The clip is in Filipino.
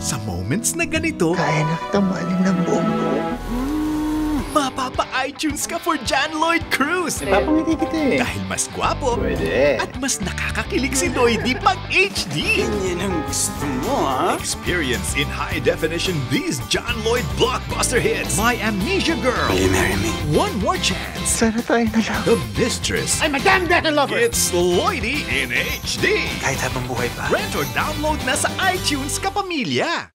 Sa moments na ganito, Kaya na tamalin ng buong buo. mapapa-iTunes ka for John Lloyd Cruz. Papangiti kita eh. Dahil mas gwapo Pwede. at mas nakakakilig si Lloydie pag HD. Yan ang gusto mo, ha? Experience in high definition these John Lloyd blockbuster hits. My Amnesia Girl. Will you marry me? One More Chance. Sana tayo na lang. The Mistress. I'm a damn better lover! It's Lloydie in HD. Kahit habang buhay pa. Rent or download na sa iTunes kapamilya.